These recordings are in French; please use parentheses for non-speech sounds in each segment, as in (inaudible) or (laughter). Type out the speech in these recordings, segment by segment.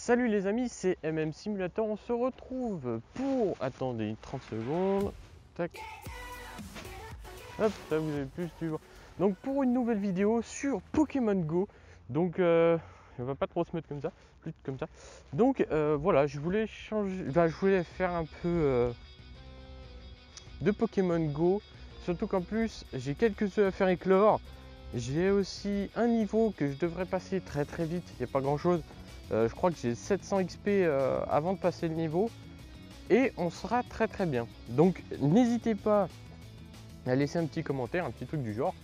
Salut les amis, c'est MM Simulator. On se retrouve pour. Attendez 30 secondes. Tac. Hop, là vous avez plus du. Donc pour une nouvelle vidéo sur Pokémon Go. Donc euh, on va pas trop se mettre comme ça, plus comme ça. Donc euh, voilà, je voulais changer. Bah, je voulais faire un peu euh, de Pokémon Go. Surtout qu'en plus j'ai quelques œufs à faire éclore. J'ai aussi un niveau que je devrais passer très très vite. Il n'y a pas grand chose. Euh, je crois que j'ai 700 XP euh, avant de passer le niveau. Et on sera très très bien. Donc n'hésitez pas à laisser un petit commentaire, un petit truc du genre.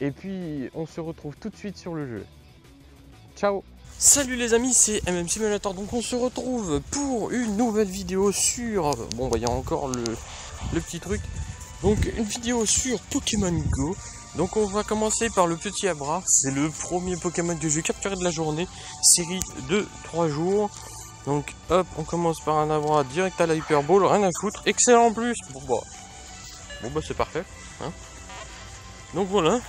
Et puis on se retrouve tout de suite sur le jeu. Ciao Salut les amis, c'est MM Simulator. Donc on se retrouve pour une nouvelle vidéo sur... Bon, bah, y a encore le, le petit truc. Donc une vidéo sur Pokémon Go. Donc on va commencer par le petit Abra, c'est le premier Pokémon que j'ai capturé de la journée, série de 3 jours. Donc hop, on commence par un Abra direct à la Hyper Ball, rien à foutre, excellent en plus. Bon bah, bon, bah c'est parfait. Hein. Donc voilà.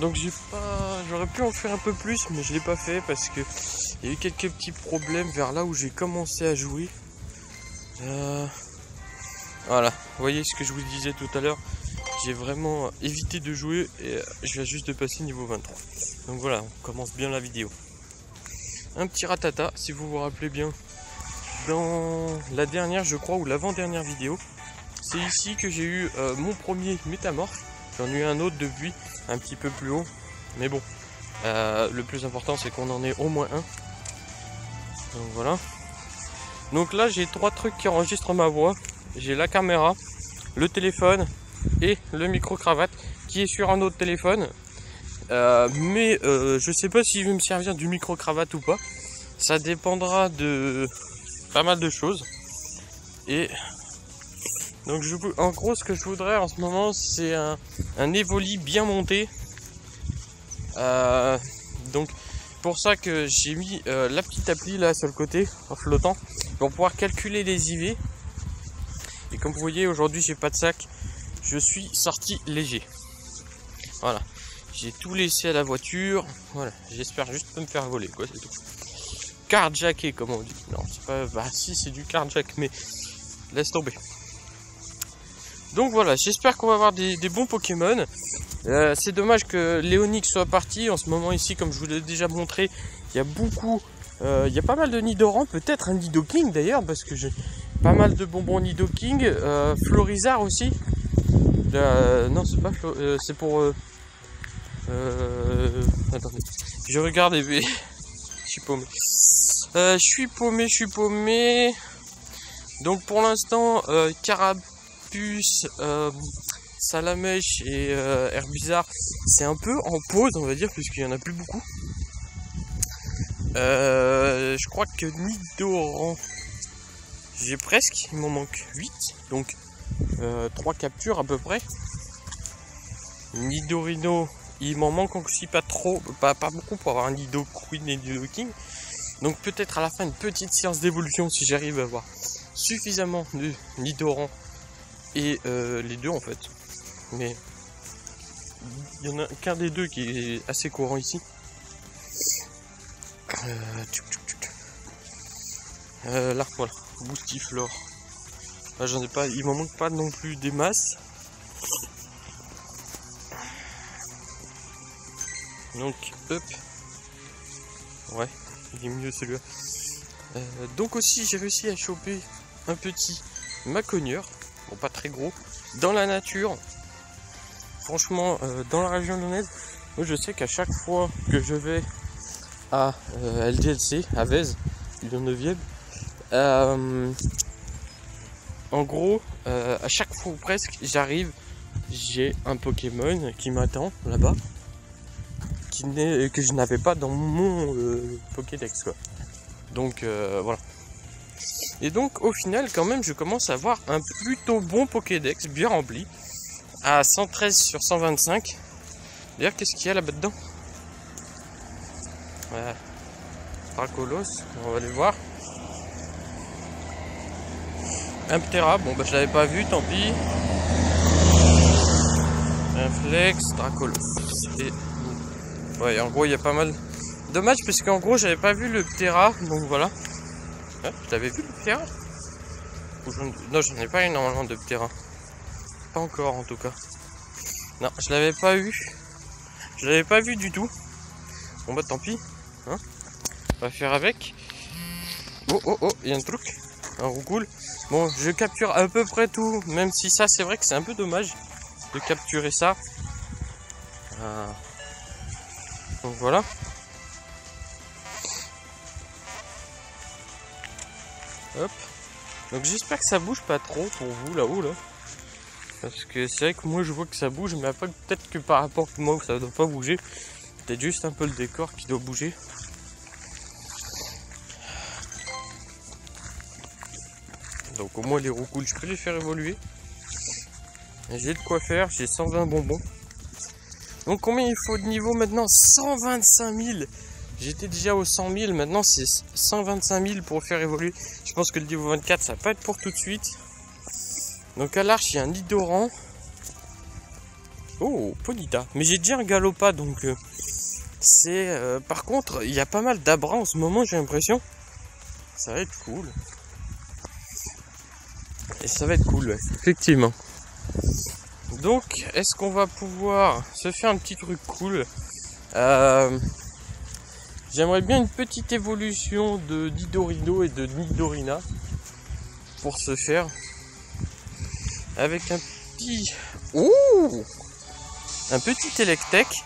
Donc j'ai pas, j'aurais pu en faire un peu plus, mais je l'ai pas fait parce que il y a eu quelques petits problèmes vers là où j'ai commencé à jouer. Euh... Voilà, vous voyez ce que je vous disais tout à l'heure, j'ai vraiment évité de jouer et je viens juste de passer niveau 23. Donc voilà, on commence bien la vidéo. Un petit ratata, si vous vous rappelez bien, dans la dernière, je crois, ou l'avant-dernière vidéo, c'est ici que j'ai eu euh, mon premier métamorphe. J'en ai eu un autre depuis, un petit peu plus haut, mais bon, euh, le plus important c'est qu'on en ait au moins un. Donc voilà. Donc là, j'ai trois trucs qui enregistrent ma voix j'ai la caméra, le téléphone et le micro-cravate qui est sur un autre téléphone. Euh, mais euh, je sais pas s'il veut me servir du micro-cravate ou pas. Ça dépendra de pas mal de choses. Et donc je, en gros ce que je voudrais en ce moment c'est un, un Evoli bien monté. Euh, donc pour ça que j'ai mis la petite appli là sur le côté en flottant pour pouvoir calculer les IV et comme vous voyez, aujourd'hui, j'ai pas de sac. Je suis sorti léger. Voilà. J'ai tout laissé à la voiture. Voilà. J'espère juste pas me faire voler, quoi, c'est tout. Carjacké, comme on dit. Non, c'est pas. Bah, si, c'est du carjack, mais laisse tomber. Donc voilà, j'espère qu'on va avoir des, bons Pokémon. Euh, c'est dommage que Léonix soit parti. En ce moment ici, comme je vous l'ai déjà montré, il y a beaucoup, euh, il y a pas mal de Nidoran, peut-être un Nidoking d'ailleurs, parce que j'ai pas mal de bonbons Nido King, euh, Florizard aussi. Euh, non, c'est pas euh, c'est pour. Attendez, je regarde et (laughs) je suis paumé. je suis paumé, je suis paumé. Donc pour l'instant, Carapuce, Salamèche et Herbizarre, c'est un peu en pause, on va dire, puisqu'il y en a plus beaucoup. je crois que Nidoran j'ai presque, il m'en manque 8, donc euh, 3 captures à peu près. Nidorino, il m'en manque aussi pas trop, pas, beaucoup pour avoir un Nido et Nido King. Donc peut-être à la fin une petite séance d'évolution si j'arrive à avoir suffisamment de Nidoran et euh, les deux en fait. Mais il y en a qu'un des deux qui est assez courant ici. Euh, euh, voilà. Boostiflore. Là, j'en ai pas. Il m'en manque pas non plus des masses. Donc, hop. Ouais, il est mieux celui-là. Euh, donc aussi, j'ai réussi à choper un petit maconieur. Bon, pas très gros. Dans la nature. Franchement, euh, dans la région lyonnaise, moi je sais qu'à chaque fois que je vais à euh, LDLC, à Vez, Lyon 9 euh, en gros, euh, à chaque fois presque, j'arrive, j'ai un Pokémon qui m'attend là-bas, qui que je n'avais pas dans mon euh, Pokédex. Donc voilà. Et donc au final, quand même, je commence à avoir un plutôt bon Pokédex, bien rempli, à 113 sur 125. D'ailleurs, qu'est-ce qu'il y a là-bas dedans? On va aller voir. Un Ptera, bon bah je l'avais pas vu, tant pis. Un Flex, Dracolos. Et ouais, en gros il y a pas mal Dommage parce qu'en gros j'avais pas vu le Ptera, donc voilà. Ah, T'avais vu le Ptera? Non, j'en ai pas eu normalement de Ptera. Pas encore en tout cas. Non, je l'avais pas eu. Je l'avais pas vu du tout. Bon bah tant pis. Hein On va faire avec. Oh oh oh, il y a un truc. Un roucoule. Bon, je capture à peu près tout. Même si ça, c'est vrai que c'est un peu dommage de capturer ça. Euh, donc voilà. Hop. Donc j'espère que ça bouge pas trop pour vous là-haut là. Parce que c'est vrai que moi je vois que ça bouge, mais après peut-être que par rapport à moi ça doit pas bouger. Peut-être juste un peu le décor qui doit bouger. Donc au moins les roues cool, je peux les faire évoluer. J'ai de quoi faire, j'ai 120 bonbons. Donc combien il faut de niveau maintenant? 125 000 J'étais déjà aux 100 000, maintenant c'est 125 000 pour faire évoluer. Je pense que le niveau 24 ça va pas être pour tout de suite. Donc à l'arche il y a un Nidoran. Oh, Polita. Mais j'ai déjà un Galopa donc euh, c'est... Euh, par contre il y a pas mal d'abras en ce moment j'ai l'impression. Ça va être cool. Et ça va être cool, effectivement. Donc, est-ce qu'on va pouvoir se faire un petit truc cool? Euh, J'aimerais bien une petite évolution de Didorino et de Nidorina pour se faire. Avec un petit... Ouh Un petit Electek.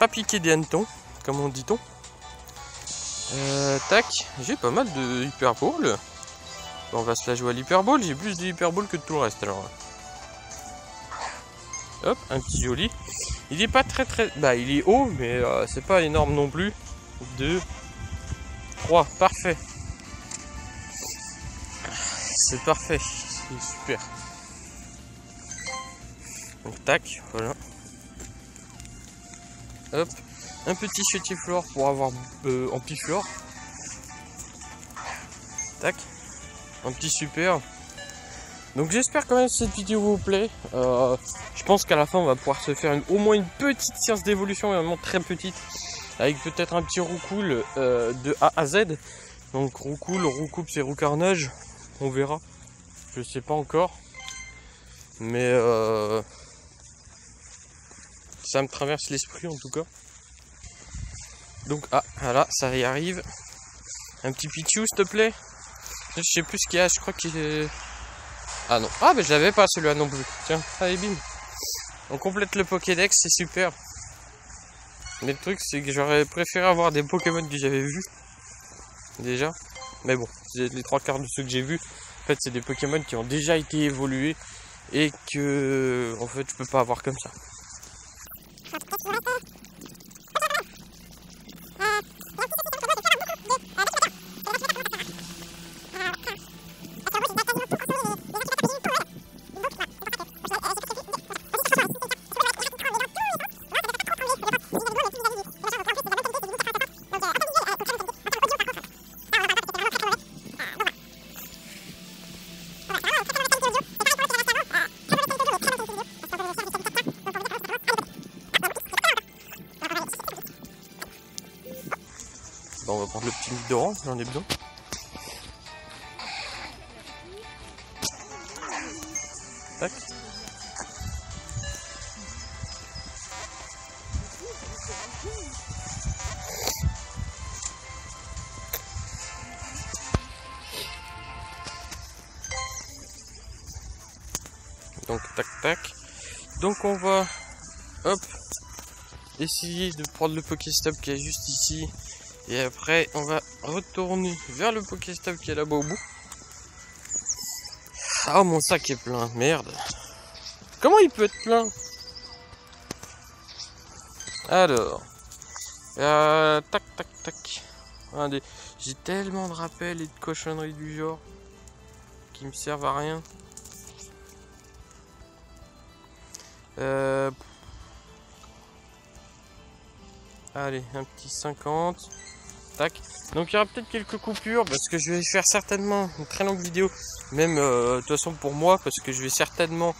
Pas piqué des hannetons, comme on dit-on. Euh, tac, j'ai pas mal de Hyper Ball. On va se la jouer à l'Hyperball. J'ai plus de Hyperball que de tout le reste alors. Hop, un petit joli. Il est pas très très... Bah il est haut, mais euh, c'est pas énorme non plus. 2, 3, parfait. C'est parfait, c'est super. Donc tac, voilà. Hop, un petit chetiflore pour avoir euh, en piflore. Tac, un petit super. Donc j'espère quand même que cette vidéo vous plaît. Euh, je pense qu'à la fin on va pouvoir se faire au moins une petite séance d'évolution, vraiment très petite, avec peut-être un petit roucoule euh, de A à Z. Donc roucoule, roucoupe c'est roucarnage, on verra. Je sais pas encore. Mais euh, ça me traverse l'esprit en tout cas. Donc ah voilà, ça y arrive. Un petit Pichu s'il te plaît. Je sais plus ce qu'il y a, je crois qu'il est. Ah non. Ah, mais je l'avais pas celui-là non plus. Tiens, allez, bim. On complète le Pokédex, c'est super. Mais le truc, c'est que j'aurais préféré avoir des Pokémon que j'avais vus. Déjà. Mais bon, les trois quarts de ceux que j'ai vus, en fait, c'est des Pokémon qui ont déjà été évolués et que, en fait, je peux pas avoir comme ça. J'en ai besoin. Tac. Donc tac tac. Donc on va hop essayer de prendre le Pokéstop qui est juste ici et après, on va retourner vers le Pokéstop qui est là-bas au bout. Ah, mon sac est plein. Merde. Comment il peut être plein? Alors. Euh, tac, tac, tac. J'ai tellement de rappels et de cochonneries du genre qui me servent à rien. Euh... Allez, un petit 50. Donc il y aura peut-être quelques coupures parce que je vais faire certainement une très longue vidéo, même euh, de toute façon pour moi, parce que je vais certainement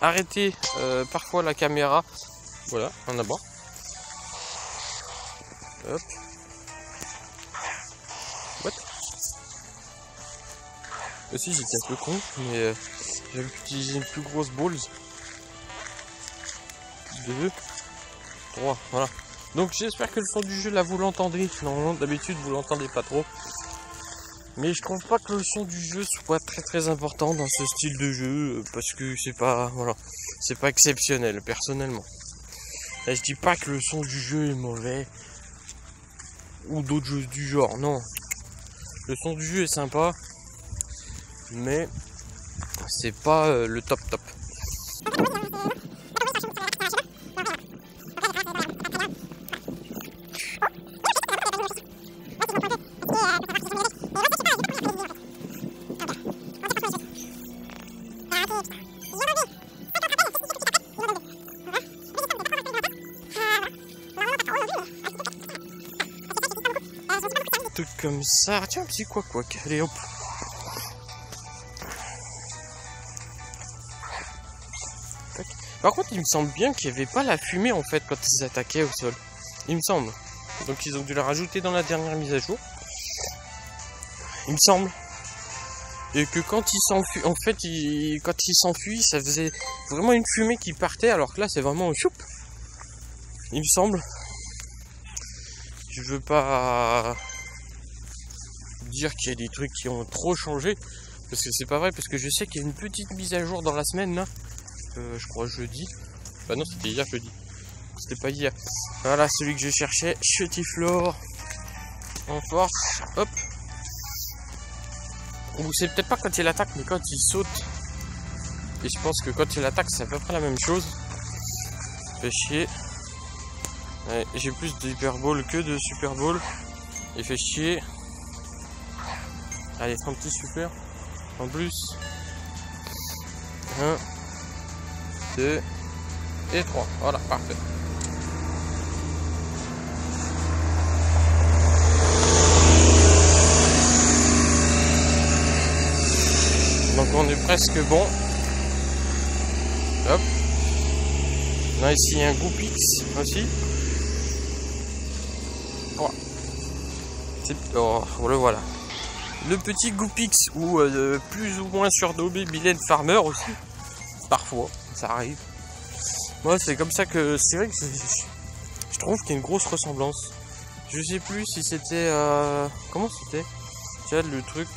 arrêter euh, parfois la caméra. Voilà, en abord. Hop. What? Aussi j'étais un peu con, mais euh, j'avais utilisé une plus grosse balls. Deux. Trois, voilà. Donc j'espère que le son du jeu là vous l'entendez. Normalement d'habitude vous l'entendez pas trop. Mais je trouve pas que le son du jeu soit très très important dans ce style de jeu euh, parce que c'est pas voilà, c'est pas exceptionnel personnellement. Là, je dis pas que le son du jeu est mauvais ou d'autres jeux du genre, non. Le son du jeu est sympa, mais c'est pas euh, le top top. Comme ça. Tiens, un petit quoi quoi. Allez hop. Par contre, il me semble bien qu'il n'y avait pas la fumée en fait quand ils attaquaient au sol. Il me semble. Donc ils ont dû la rajouter dans la dernière mise à jour. Il me semble. Et que quand il s'enfuit, en fait, il, quand il s'enfuit, ça faisait vraiment une fumée qui partait, alors que là, c'est vraiment choup. Il me semble. Je veux pas dire qu'il y a des trucs qui ont trop changé, parce que c'est pas vrai, parce que je sais qu'il y a une petite mise à jour dans la semaine là. Euh, je crois jeudi. Bah non, c'était hier jeudi. C'était pas hier. Voilà celui que je cherchais, Chutiflore. En force, hop. Ou c'est peut-être pas quand il attaque, mais quand il saute. Et je pense que quand il attaque, c'est à peu près la même chose. Fait chier. J'ai plus de Hyper Ball que de Super Ball. Et fait chier. Allez, un petit super. En plus. 1, 2 et 3. Voilà, parfait. Donc on est presque bon. Hop. A ici un Goupix aussi. Oh. oh, le voilà. Le petit Goupix ou euh, plus ou moins surdobé Mylène Farmer aussi. Parfois, ça arrive. Moi, c'est comme ça que c'est vrai que je trouve qu'il y a une grosse ressemblance. Je sais plus si c'était euh, comment c'était? Tu le truc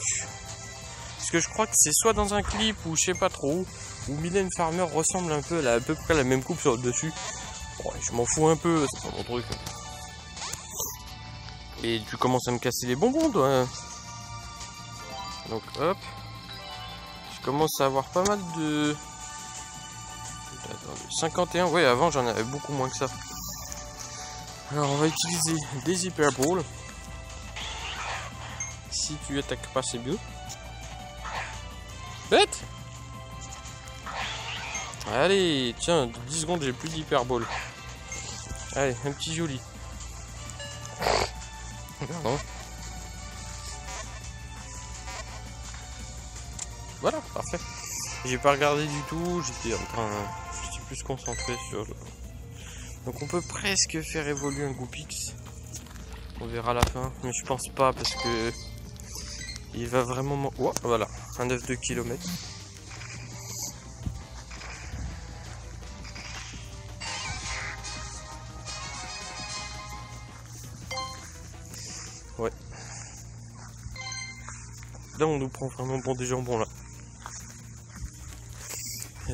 parce que je crois que c'est soit dans un clip ou je sais pas trop où Mylène Farmer ressemble un peu, elle a à peu près la même coupe sur le dessus. Bon, je m'en fous un peu, c'est pas mon truc. Et tu commences à me casser les bonbons toi. Donc hop. Je commence à avoir pas mal de... 51, ouais avant j'en avais beaucoup moins que ça. Alors on va utiliser des hyper balls. Si tu attaques pas c'est mieux. Bête Allez, tiens, 10 secondes, j'ai plus d'hyperbole. Allez, un petit joli. (laughs) Voilà, parfait. J'ai pas regardé du tout, j'étais en train. J'étais plus concentré sur le. Donc on peut presque faire évoluer un Goupix. On verra à la fin, mais je pense pas parce que il va vraiment... Oh, voilà, un œuf de km. Ouais. Là, on nous prend vraiment pour des jambons, là.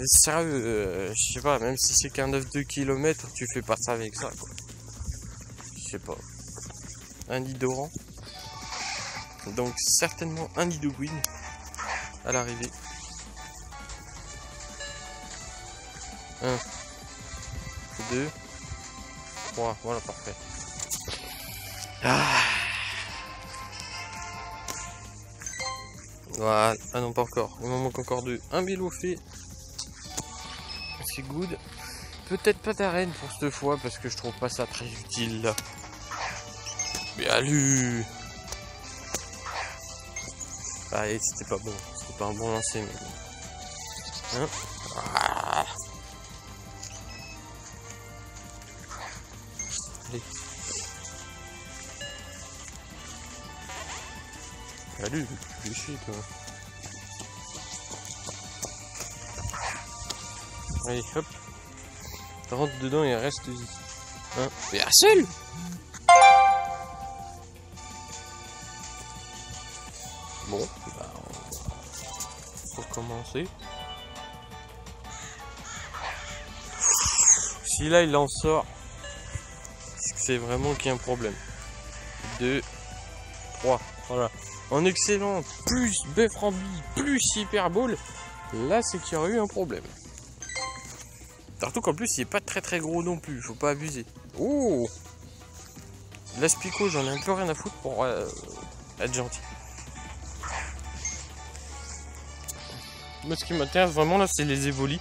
Sérieux, euh, je sais pas, même si c'est qu'un œuf de km, tu fais pas ça avec ça, quoi. Je sais pas. Un nid. Donc certainement un nid de à l'arrivée. 1, 2, 3, voilà parfait. Ah. Voilà, ah non pas encore, il m'en manque encore deux. Un fait c'est good. Peut-être pas d'arène pour cette fois parce que je trouve pas ça très utile. Mais allez Allez, c'était pas bon. C'était pas un bon lancer, mais bon. Hein ah allez. Toi. Allez, hop. Rentre dedans et reste y Hein Mais un seul Bon, bah, on va recommencer. Si là il en sort, c'est vraiment qu'il y a un problème. 2, 3, voilà. En excellent, plus bœuf plus hyper bowl, là c'est qu'il y aurait eu un problème. Surtout qu'en plus il est pas très très gros non plus, faut pas abuser. Oh L'aspico, j'en ai un peu rien à foutre pour euh, être gentil. Moi ce qui m'intéresse vraiment là c'est les évolis.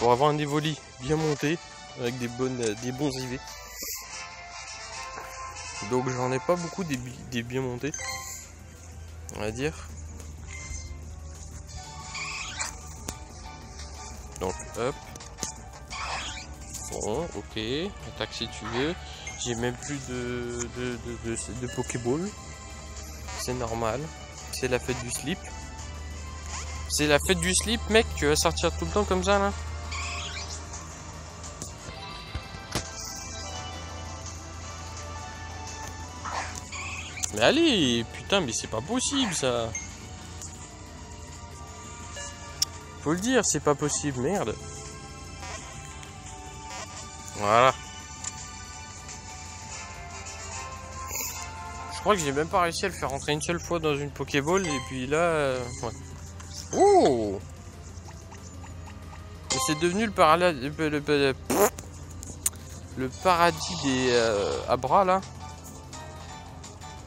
Pour avoir un évoli bien monté, avec des, bonnes, euh, des bons IV. Donc j'en ai pas beaucoup des, des bien montés, on va dire. Donc hop. Bon, ok. Attaque si tu veux. J'ai même plus de, de, de, de, Pokéball. C'est normal. C'est la fête du slip. C'est la fête du slip, mec. Tu vas sortir tout le temps comme ça là Mais allez, putain, mais c'est pas possible ça. Faut le dire, c'est pas possible, merde. Voilà. Je crois que j'ai même pas réussi à le faire rentrer une seule fois dans une Pokéball et puis là... Euh, C'est devenu le, paradis, le, paradis des euh, Abra là.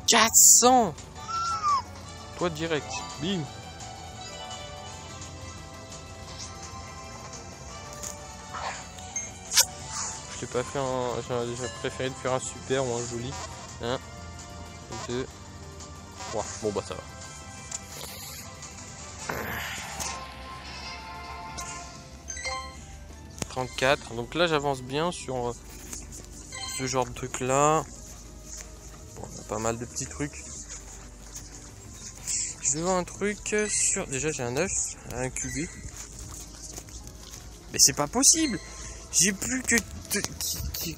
400 Toi direct. Bim Je t'ai pas fait un... J'ai préféré de faire un super ou un joli. 1, 2, 3. Bon bah ça va. « 34. Donc là j'avance bien sur ce genre de truc là pas mal de petits trucs. Je veux un truc sur... Déjà j'ai un œuf à incuber. Mais c'est pas possible J'ai plus que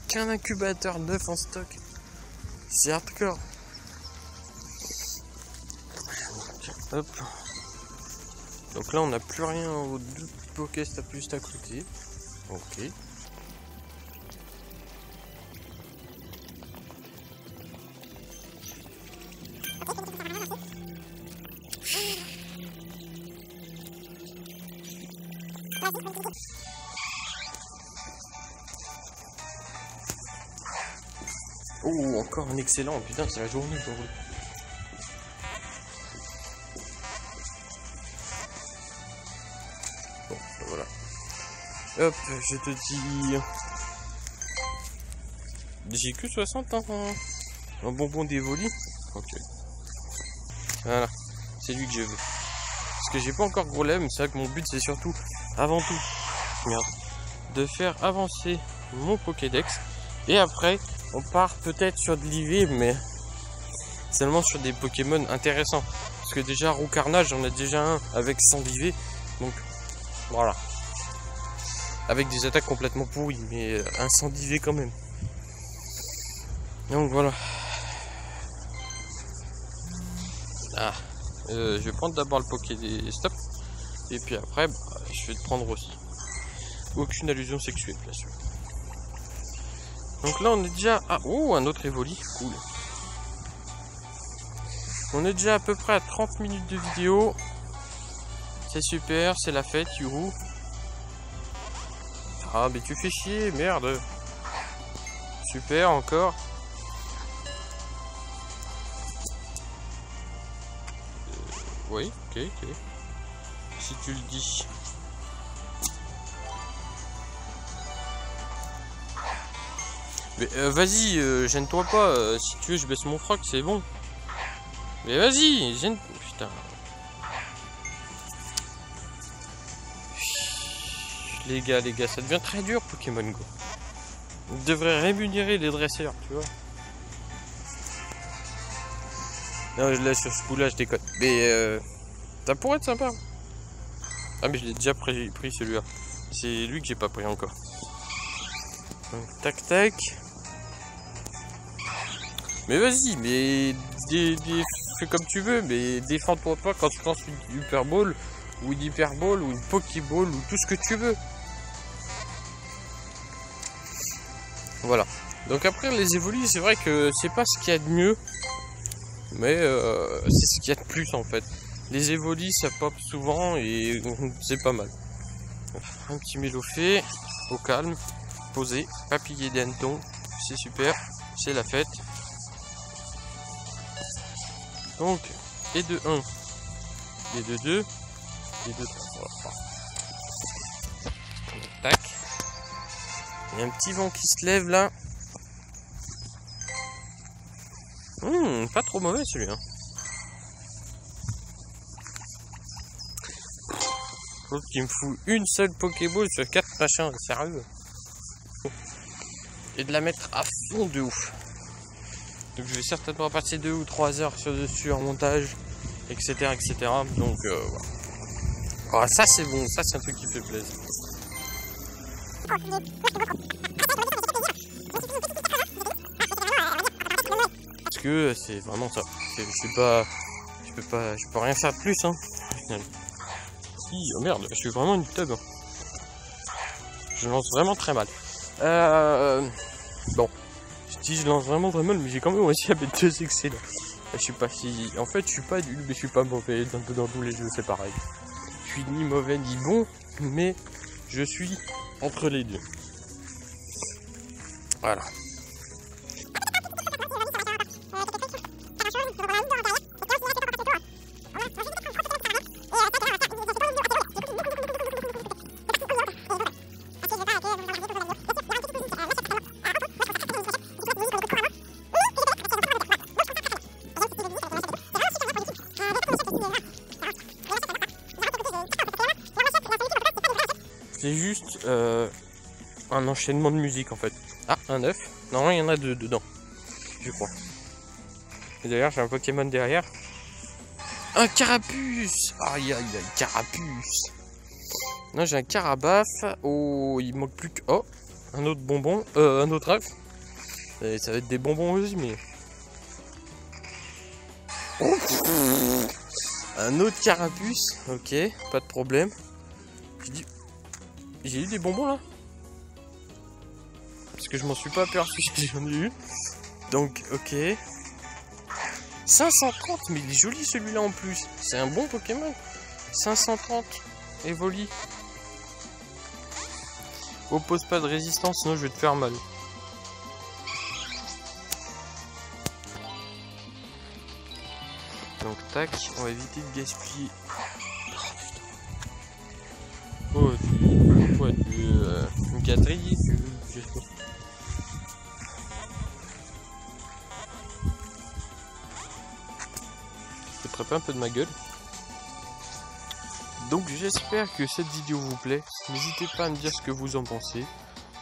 qu'un incubateur neuf en stock. C'est hardcore. Donc là on n'a plus rien au deux Pokéstop juste à côté. Ok. Un excellent. Putain, c'est la journée aujourd'hui. Bon, ben voilà. Hop, je te dis... J'ai que 60 hein, un bonbon d'évoli. Ok. Voilà, c'est lui que je veux. Parce que j'ai pas encore gros lait, mais c'est vrai que mon but c'est surtout, avant tout, merde, de faire avancer mon Pokédex. Et après, on part peut-être sur de l'IV, mais seulement sur des Pokémon intéressants. Parce que déjà, Roux Carnage, on a déjà un avec 100 IV. Donc, voilà. Avec des attaques complètement pourries, mais euh, un 100 IV quand même. Donc voilà. Ah. Euh, je vais prendre d'abord le Pokéstop. Et puis après, bah, je vais te prendre aussi. Aucune allusion sexuelle, bien sûr. Donc là, on est déjà à... Oh, un autre Evoli. Cool. On est déjà à peu près à 30 minutes de vidéo. C'est super, c'est la fête, youhou. Ah, mais tu fais chier, merde. Super, encore. Euh, oui, ok, ok. Si tu le dis. Mais euh, vas-y, euh, gêne-toi pas. Euh, si tu veux, je baisse mon froc, c'est bon. Mais vas-y, gêne... Putain. Les gars, les gars, ça devient très dur Pokémon Go. On devrait rémunérer les dresseurs, tu vois. Non, là, sur ce coup-là, je déconne. Mais euh, ça pourrait être sympa. Ah, mais je l'ai déjà pris, pris celui-là. C'est lui que j'ai pas pris encore. Donc, tac, tac. Mais vas-y, mais fais comme tu veux, mais défends-toi pas quand tu lances une Hyper Ball ou une Hyper Ball ou une Pokéball ou tout ce que tu veux. Voilà. Donc après les évolues, c'est vrai que c'est pas ce qu'il y a de mieux, mais euh, c'est ce qu'il y a de plus en fait. Les évolues ça pop souvent et (laughs) c'est pas mal. Un petit fait au calme, posé, papillé d'enton, c'est super, c'est la fête. Donc, et de 1, et de 2, et de 3. Tac. Il y a un petit vent qui se lève là. Hum, pas trop mauvais celui-là. L'autre qui me fout une seule Pokéball sur 4 machins, sérieux. Et de la mettre à fond de ouf. Je vais certainement passer 2 ou 3 heures sur dessus en montage, etc. etc. Donc euh, voilà. Ah, ça c'est bon, ça c'est un truc qui fait plaisir. Parce que c'est vraiment ça. C'est pas. Je peux pas. Je peux rien faire de plus hein. Si, oh merde, je suis vraiment une tub. Je lance vraiment très mal. Euh, bon, je lance vraiment mal, mais j'ai quand même réussi à mettre deux excellents. Je suis pas si. En fait, je suis pas nul, mais je suis pas mauvais. Dans tous les jeux, c'est pareil. Je suis ni mauvais ni bon, mais je suis entre les deux. Voilà. Un enchaînement de musique en fait. Ah, un œuf. Non, il y en a deux dedans. Je crois. Et d'ailleurs, j'ai un Pokémon derrière. Un carapuce Aïe aïe aïe, carapuce Non, j'ai un carabaf. Oh, il manque plus que... Oh, un autre bonbon. Euh, un autre œuf. Et ça va être des bonbons aussi, mais... Un autre carapuce. Ok, pas de problème. J'ai eu des bonbons là que je m'en suis pas aperçu si (laughs) j'en ai eu. Donc, ok. 530, mais il est joli celui-là en plus. C'est un bon Pokémon. 530, Evoli. Oppose pas de résistance, sinon je vais te faire mal. Donc tac, on va éviter de gaspiller. Oh, tu... Quoi, tu... Euh, une Un peu de ma gueule. Donc j'espère que cette vidéo vous plaît. N'hésitez pas à me dire ce que vous en pensez.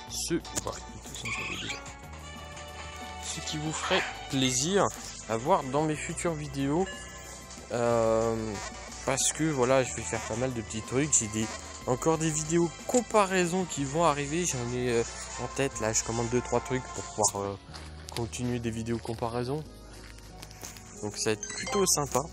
Ce... ce qui vous ferait plaisir à voir dans mes futures vidéos. Euh, parce que voilà, je vais faire pas mal de petits trucs. J'ai des encore des vidéos comparaison qui vont arriver. J'en ai euh, en tête là, je commande 2-3 trucs pour pouvoir euh, continuer des vidéos comparaison. Donc ça va être plutôt sympa.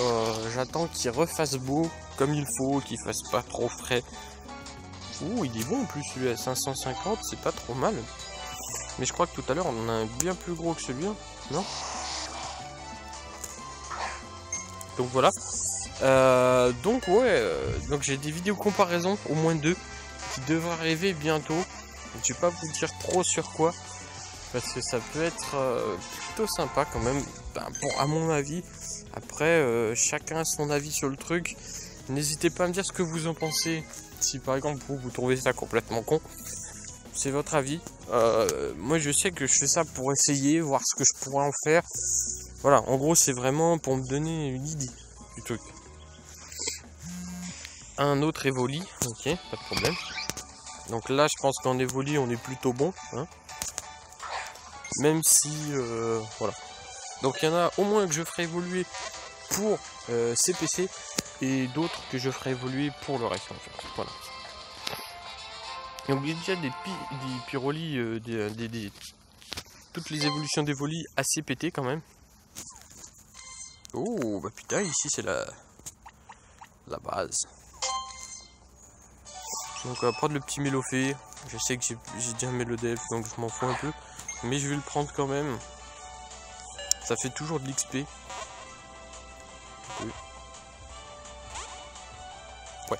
Euh, j'attends qu'il refasse beau comme il faut, qu'il fasse pas trop frais. Ouh, il est bon en plus celui à 550, c'est pas trop mal. Mais je crois que tout à l'heure on en a un bien plus gros que celui-là, non? Donc voilà. Euh, donc ouais, euh, donc j'ai des vidéos comparaison, au moins deux, qui devraient arriver bientôt. Je vais pas vous dire trop sur quoi, parce que ça peut être plutôt sympa quand même, ben, pour, à mon avis. Après, chacun a son avis sur le truc. N'hésitez pas à me dire ce que vous en pensez. Si par exemple vous, trouvez ça complètement con, c'est votre avis. Euh, moi je sais que je fais ça pour essayer, voir ce que je pourrais en faire. Voilà, en gros c'est vraiment pour me donner une idée. du truc. Un autre Evoli, ok, pas de problème. Donc là, je pense qu'en Evoli, on est plutôt bon. Hein. Même si, euh, voilà. Donc il y en a au moins que je ferai évoluer pour euh, et d'autres que je ferai évoluer pour le reste. En fait. Voilà. Y a déjà des, pi des pyrolis, euh, des, toutes les évolutions des volis assez pétées quand même. Oh bah putain ici c'est la la base. Donc on va prendre le petit mélophée. Je sais que j'ai déjà un mélodef donc je m'en fous un peu. Mais je vais le prendre quand même. Ça fait toujours de l'XP. Ouais.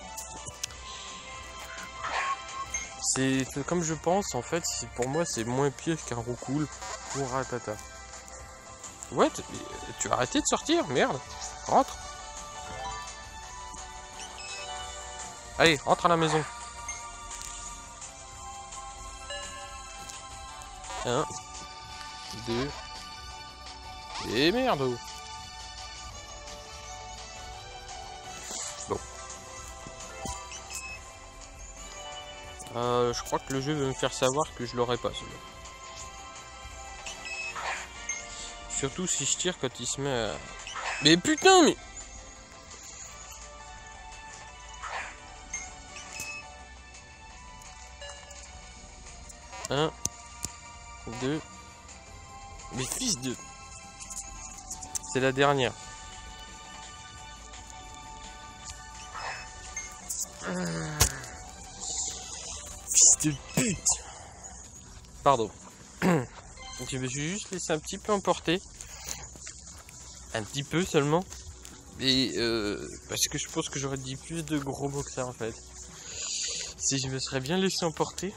C'est comme je pense, en fait, pour moi, c'est moins pire qu'un roucoule pour Ratata. Ouais, tu as arrêté de sortir, merde. Rentre. Allez, rentre à la maison. 1, 2, et merde Bon. Euh, je crois que le jeu veut me faire savoir que je l'aurai pas celui-là. Surtout si je tire quand il se met à... Mais putain mais... La dernière. Fils de pute Pardon. (clears throat) je me suis juste laissé un petit peu emporter. Un petit peu seulement. Et euh, parce que je pense que j'aurais dit plus de gros mots que ça en fait. Si je me serais bien laissé emporter.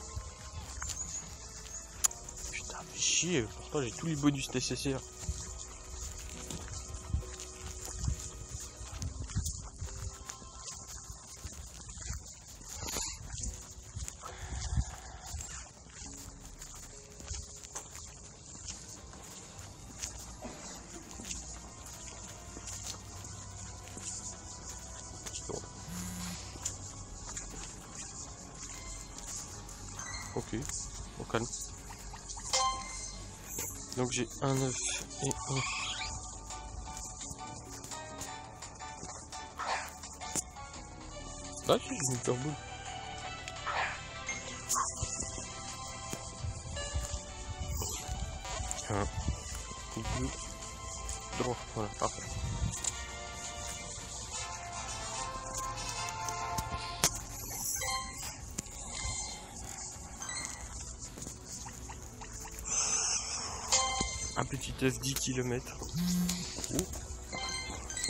Putain, mais chier, pourtant j'ai tous les bonus nécessaires. Ok, au calme. Donc j'ai un œuf et un. Ah j'ai une turbo. Un, deux, trois, voilà, parfait. Œuf 10 km.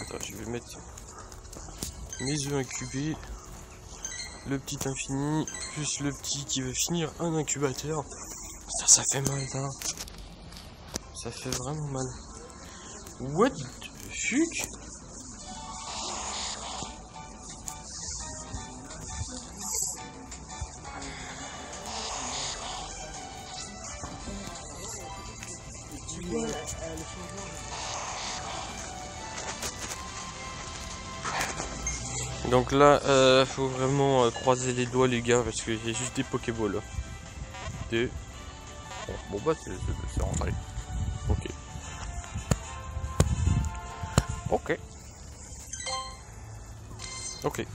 Attends, je vais mettre mes œufs incubés, le petit infini, plus le petit qui veut finir un incubateur. Ça, ça fait mal, hein. Ça fait vraiment mal. What the fuck? Donc là, euh, faut vraiment euh, croiser les doigts les gars parce que j'ai juste des Pokéballs. Deux. Bon, bon bah c'est rentré. Ok. Ok. Ok. Ok.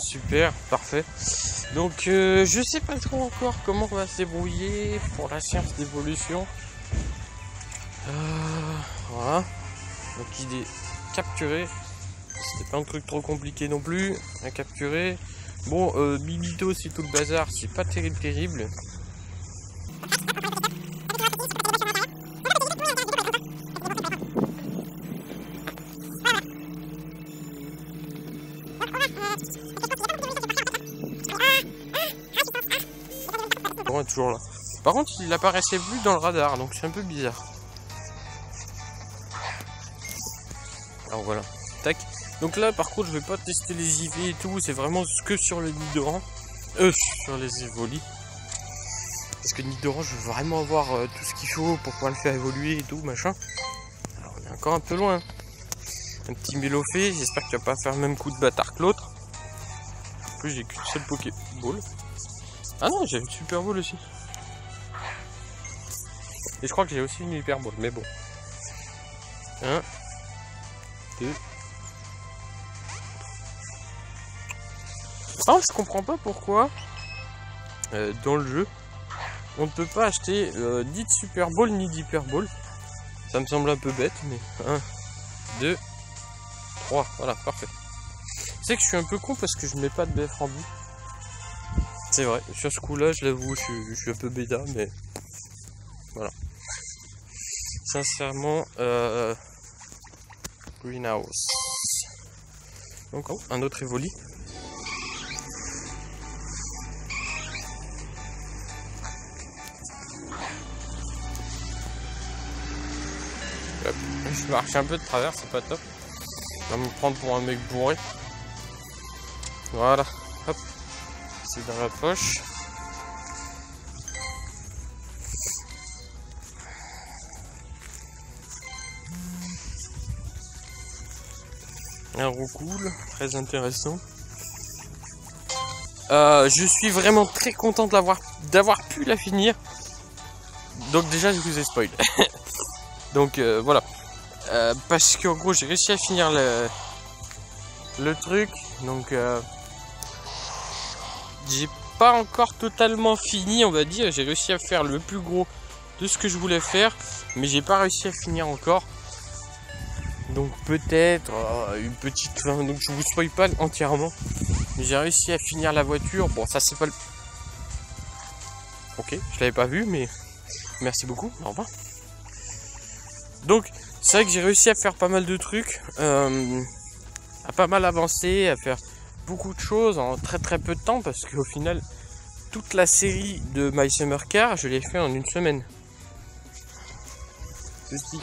Super, parfait. Donc euh, je sais pas trop encore comment on va se débrouiller pour la science d'évolution. Euh, voilà. Donc il est capturé. C'était pas un truc trop compliqué non plus à capturer. Bon, euh, Bibito c'est tout le bazar, c'est pas terrible terrible. Par contre, il apparaissait plus dans le radar, donc c'est un peu bizarre. Alors voilà, tac. Donc là, par contre, je vais pas tester les IV et tout, c'est vraiment que sur le Nidoran. Euh, sur les évolis. Parce que Nidoran, je veux vraiment avoir euh, tout ce qu'il faut pour pouvoir le faire évoluer et tout, machin. Alors, on est encore un peu loin. Un petit Mélophée, j'espère que tu vas pas faire le même coup de bâtard que l'autre. En plus, j'ai qu'une seule Pokéball. Ah non, j'ai une Super Ball aussi. Je crois que j'ai aussi une Hyper Ball, mais bon. 1, 2. Ah, je comprends pas pourquoi euh, dans le jeu on ne peut pas acheter euh, ni de Super Bowl ni d'Hyper Ball. Ça me semble un peu bête, mais 1, 2, 3, voilà, parfait. C'est que je suis un peu con parce que je mets pas de BF en C'est vrai, sur ce coup-là, je l'avoue, je, suis un peu bêta, mais voilà. Sincèrement, euh, Greenhouse. Donc, oh, un autre Evoli. Je marche un peu de travers, c'est pas top. On va me prendre pour un mec bourré. Voilà, hop, c'est dans la poche. Un roucoule, très intéressant. Euh, je suis vraiment très content d'avoir pu la finir. Donc déjà je vous ai spoil. (laughs) Donc euh, voilà. Euh, parce qu'en gros j'ai réussi à finir le, le truc. Donc euh, j'ai pas encore totalement fini on va dire. J'ai réussi à faire le plus gros de ce que je voulais faire. Mais j'ai pas réussi à finir encore. Donc peut-être une petite fin. Donc je vous spoil pas entièrement. Mais j'ai réussi à finir la voiture. Bon ça c'est pas le. Ok, je l'avais pas vu mais merci beaucoup. Au revoir. Donc, c'est vrai que j'ai réussi à faire pas mal de trucs, euh, à pas mal avancer, à faire beaucoup de choses en très très peu de temps parce qu'au final, toute la série de My Summer Car, je l'ai fait en une semaine. Petit.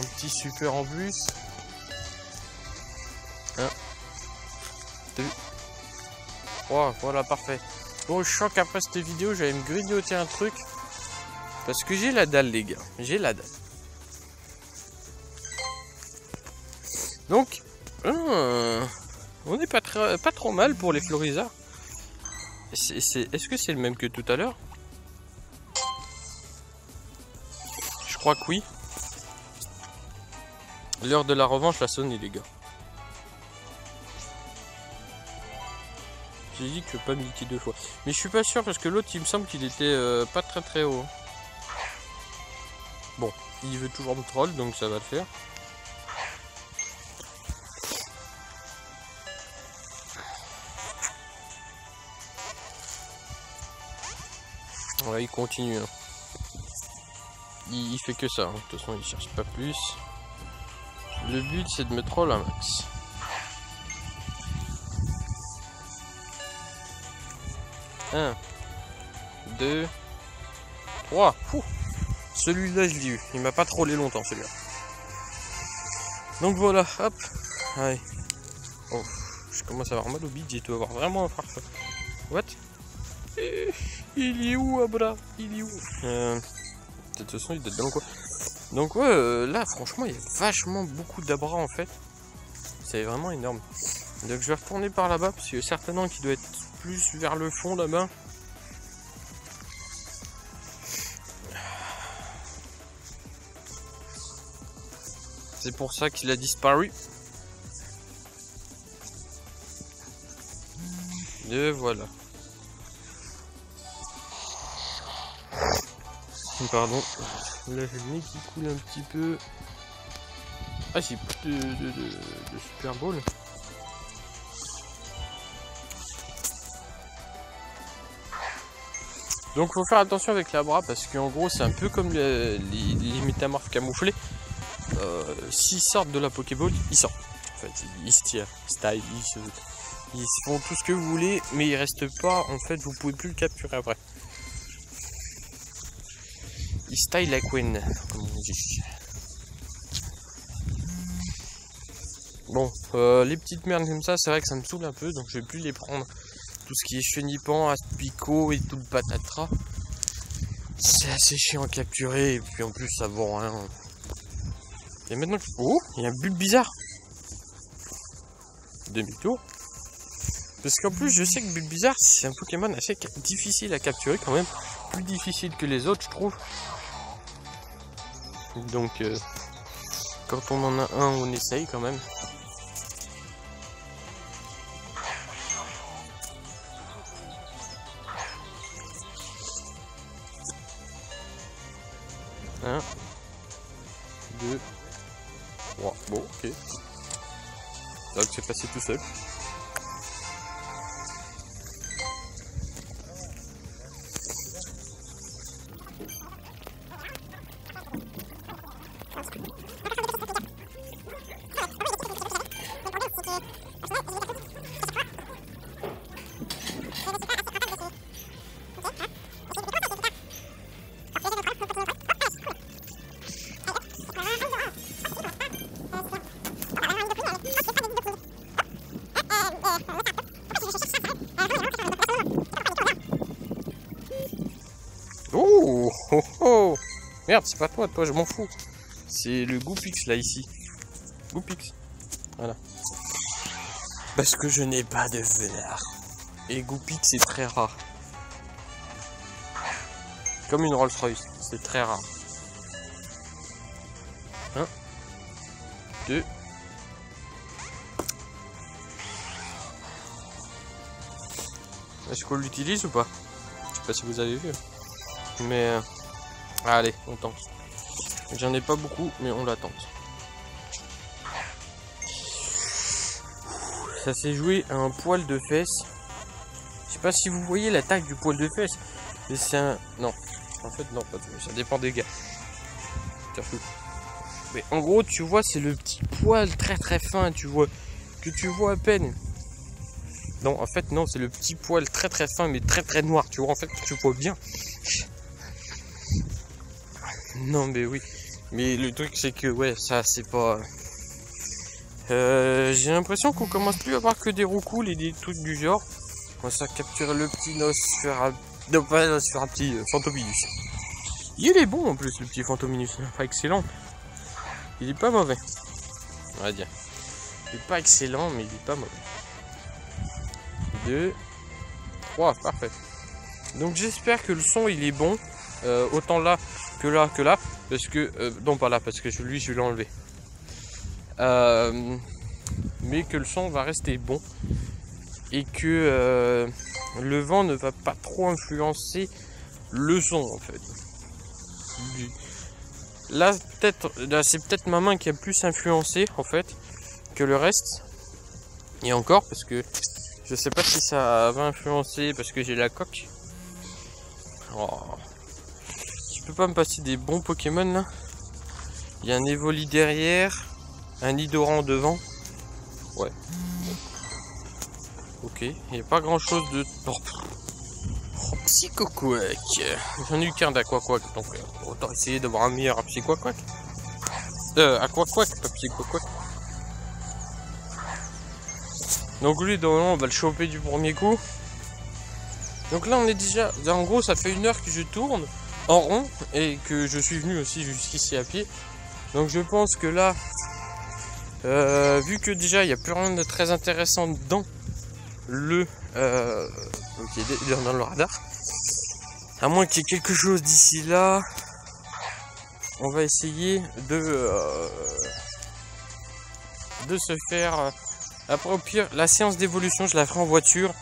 Un petit super en plus. Deux, trois, voilà, parfait. Bon, je sens qu'après cette vidéo, j'allais me grignoter un truc. Parce que j'ai la dalle, les gars. J'ai la dalle. Donc, euh, on n'est pas, pas trop mal pour les florisards. Est-ce que c'est le même que tout à l'heure? Je crois que oui. L'heure de la revanche la sonne, les gars. J'ai dit que je peux pas me deux fois. Mais je suis pas sûr parce que l'autre il me semble qu'il était euh, pas très très haut. Bon, il veut toujours me troll donc ça va le faire. Ouais, il continue. Hein. Il, fait que ça. Hein. De toute façon, il cherche pas plus. Le but, c'est de me troll un max. 1, 2, 3. Celui-là, je l'ai eu. Il m'a pas trollé longtemps, celui-là. Donc voilà, hop. Allez. Oh, je commence à avoir mal au bide. J'ai dû avoir vraiment un frère. What? Il est où, Abra? Il est où? Euh, De toute façon, il doit être dans quoi Donc ouais, euh, là, franchement, il y a vachement beaucoup d'Abra, en fait. C'est vraiment énorme. Donc je vais retourner par là-bas, parce qu'il a certainement qui doit être plus vers le fond là-bas. C'est pour ça qu'il a disparu. Et voilà. Pardon. Là j'ai le nez qui coule un petit peu. Ah j'ai plus de, Super Bowl. Donc faut faire attention avec la bras parce qu'en gros c'est un peu comme les, métamorphes camouflés. Euh, S'ils sortent de la Pokéball, ils sortent. En fait, ils se tirent, style, ils se... Ils font tout ce que vous voulez, mais ils restent pas. En fait, vous pouvez plus le capturer après. Ils style la queen, comme on dit. Bon, euh, les petites merdes comme ça, c'est vrai que ça me saoule un peu, donc je vais plus les prendre. Tout ce qui est chenipan, aspicot et tout le patatras. C'est assez chiant à capturer, et puis en plus ça vaut rien. Et maintenant, oh, il y a un but bizarre. Demi-tour. Parce qu'en plus, je sais que but bizarre, c'est un Pokémon assez difficile à capturer quand même. Plus difficile que les autres, je trouve. Donc, euh, quand on en a un, on essaye quand même. Un, deux, trois. Bon, ok. Ça c'est passé tout seul. Merde, c'est pas toi, toi, je m'en fous. C'est le Goupix là, ici. Goupix. Voilà. Parce que je n'ai pas de verre. Et Goupix est très rare. Comme une Rolls Royce, c'est très rare. 1, 2, Est-ce qu'on l'utilise ou pas? Je sais pas si vous avez vu. Mais euh, allez, on tente. J'en ai pas beaucoup, mais on la tente. Ça s'est joué à un poil de fesse. Je sais pas si vous voyez la taille du poil de fesse. Mais c'est un. Non. En fait, non, pas ça dépend des gars. Mais en gros, tu vois, c'est le petit poil très très fin, tu vois, que tu vois à peine. Non, en fait, non, c'est le petit poil très très fin, mais très très noir, tu vois, en fait, tu vois bien. Non, mais oui. Mais le truc, c'est que, ouais, ça, c'est pas... Euh, J'ai l'impression qu'on commence plus à avoir que des roucoules et des trucs du genre. On ça capture le petit Nosferatu... Non, pas un petit euh, Fantominus. Il est bon, en plus, le petit Fantominus. Pas excellent. Il est pas mauvais. On va dire. Il est pas excellent, mais il est pas mauvais. 2, 3, parfait. Donc j'espère que le son il est bon, euh, autant là que là que là, parce que euh, non pas là parce que je, lui je vais l'enlever. Euh, mais que le son va rester bon et que le vent ne va pas trop influencer le son en fait. Là peut-être c'est peut-être ma main qui a plus influencé en fait que le reste. Et encore parce que je sais pas si ça va influencer parce que j'ai la coque. Oh. Peux pas me passer des bons Pokémon là. Il y a un Evoli derrière, un Nidoran devant. Ouais. Ok, il n'y a pas grand chose de. Oh, oh Psychoquack. J'en ai eu qu'un d'Aquaquack, donc autant essayer d'avoir un meilleur Psychoquack. Euh, Aquaquack, pas Psychoquack. Donc lui, on va le choper du premier coup. Donc là, on est déjà... En gros, ça fait une heure que je tourne en rond et que je suis venu aussi jusqu'ici à pied. Donc je pense que là, euh, vu que déjà, il n'y a plus rien de très intéressant dans le... Euh, dans le radar. À moins qu'il y ait quelque chose d'ici là. On va essayer de... Euh, de se faire après, au pire, la séance d'évolution, je la ferai en voiture.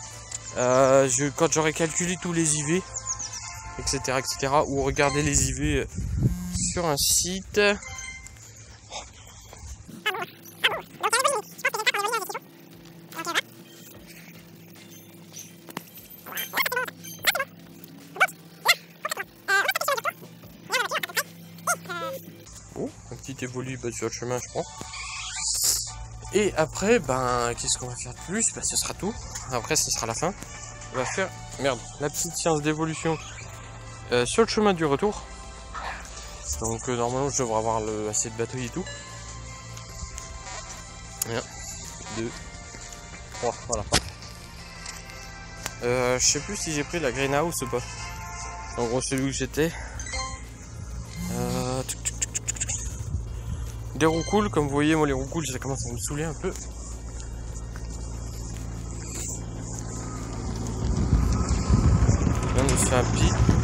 Je, quand j'aurai calculé tous les IV, etc., etc., ou regarder les IV euh, sur un site. Oh, un petit évolue sur le chemin, je crois. Et après, ben, qu'est-ce qu'on va faire de plus? Ben, ce sera tout. Après, ce sera la fin. On va faire, merde, la petite séance d'évolution euh, sur le chemin du retour. Donc, euh, normalement, je devrais avoir le, assez de batterie et tout. 1, 2, 3, voilà. Euh, je sais plus si j'ai pris la greenhouse ou pas. En gros, celui où j'étais. Des roucoules, comme vous voyez, moi les roucoules, ça commence à me saouler un peu. Là, on fait un.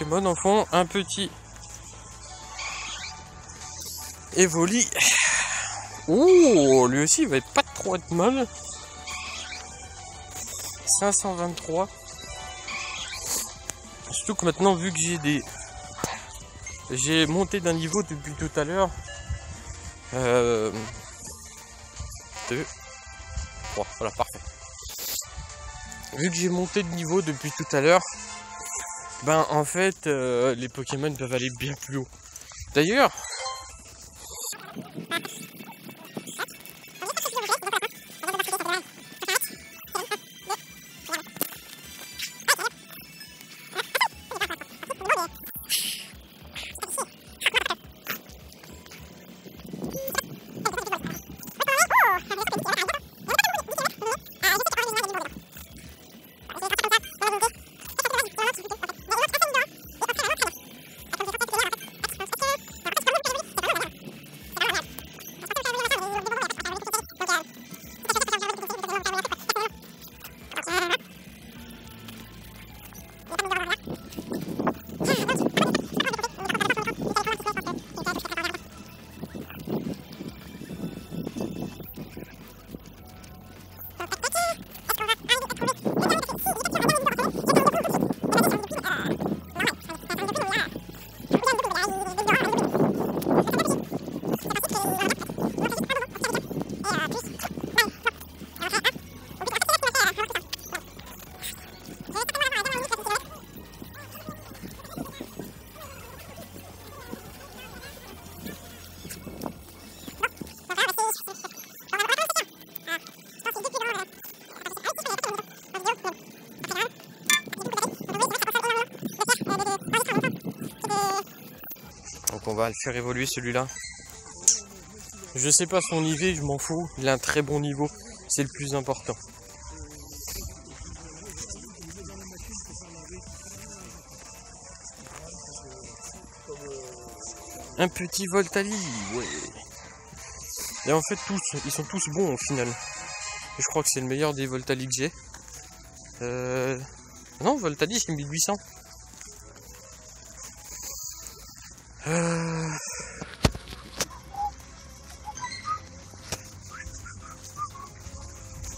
Pokémon en fond, un petit Evoli. Oh, lui aussi il va être pas trop être mal. 523. Surtout que maintenant, vu que j'ai des. J'ai monté d'un niveau depuis tout à l'heure. Euh... 2, 3, voilà, parfait. Vu que j'ai monté de niveau depuis tout à l'heure, ben en fait, euh, les Pokémon peuvent aller bien plus haut. D'ailleurs, le faire évoluer celui-là. Je sais pas son niveau, je m'en fous. Il a un très bon niveau. C'est le plus important. Un petit Voltali, ouais. Et en fait, tous, ils sont tous bons au final. Je crois que c'est le meilleur des Voltali que j'ai. Euh... Non, Voltali, c'est 1800. Euh...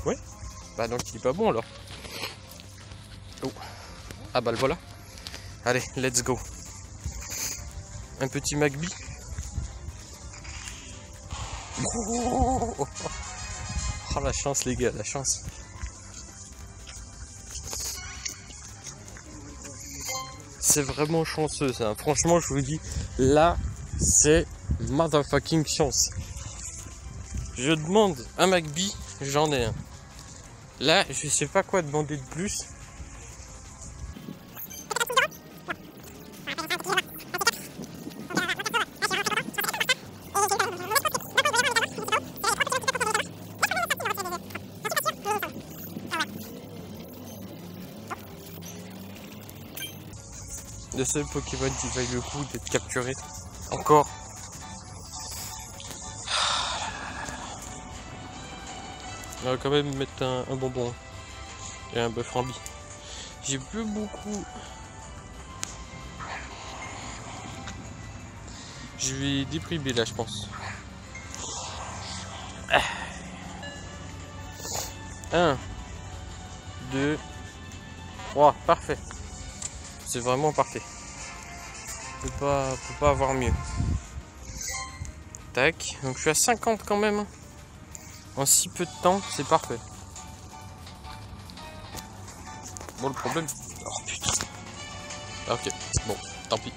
Ouais. Bah donc il est pas bon alors. Oh. Ah bah le voilà. Allez, let's go. Un petit Magby. Oh, la chance les gars, la chance. C'est vraiment chanceux ça. Franchement je vous dis, là c'est motherfucking chance. Je demande un Magby, j'en ai un. Là je sais pas quoi demander de plus. Pokémon qui vaille le coup d'être capturé. Encore. On va quand même mettre un, bonbon et un bœuf rambi. J'ai plus beaucoup. Je vais déprimer là, je pense. 1, 2, 3, parfait. C'est vraiment parfait. Peut pas, peut pas avoir mieux. Tac. Donc je suis à 50 quand même. En si peu de temps, c'est parfait. Bon, le problème. Oh. Ok, bon, tant pis.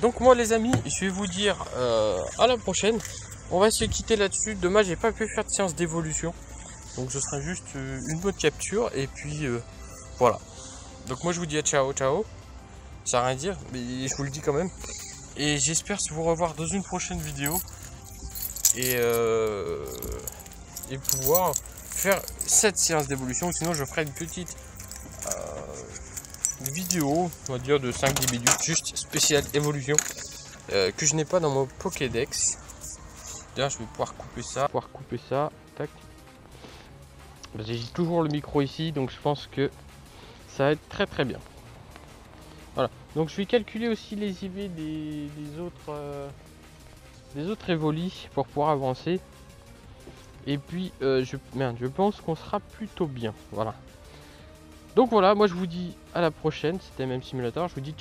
Donc moi les amis, je vais vous dire euh, à la prochaine. On va se quitter là-dessus. Dommage, j'ai pas pu faire de séance d'évolution. Donc ce sera juste euh, une bonne capture et puis euh, voilà. Donc moi je vous dis à ciao ciao. Ça n'a rien à dire, mais je vous le dis quand même. Et j'espère vous revoir dans une prochaine vidéo. Et, euh, et pouvoir faire cette séance d'évolution. Sinon je ferai une petite vidéo, on va dire de 5-10 minutes, juste spéciale évolution. que je n'ai pas dans mon Pokédex. D'ailleurs je vais pouvoir couper ça. Pouvoir couper ça. Tac. J'ai toujours le micro ici, donc je pense que ça va être très très bien. Voilà. Donc je vais calculer aussi les IV des, autres euh, des autres évolis pour pouvoir avancer. Et puis euh, je merde, je pense qu'on sera plutôt bien. Voilà. Donc voilà, moi je vous dis à la prochaine. C'était même simulateur. Je vous dis